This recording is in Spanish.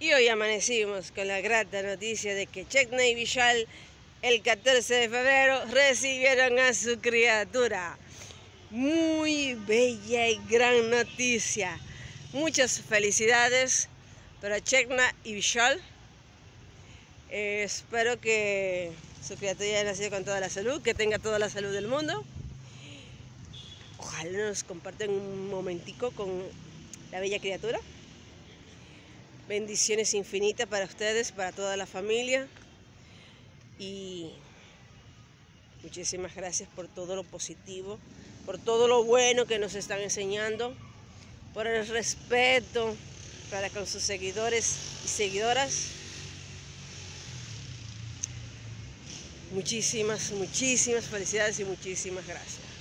Y hoy amanecimos con la grata noticia de que Chekna y Vishal el 14 de febrero recibieron a su criatura. Muy bella y gran noticia. Muchas felicidades para Chekna y Vishal. Eh, espero que su criatura haya nacido con toda la salud, que tenga toda la salud del mundo. Ojalá nos compartan un momentico con la bella criatura. Bendiciones infinitas para ustedes, para toda la familia. Y muchísimas gracias por todo lo positivo, por todo lo bueno que nos están enseñando, por el respeto para con sus seguidores y seguidoras. Muchísimas, muchísimas felicidades y muchísimas gracias.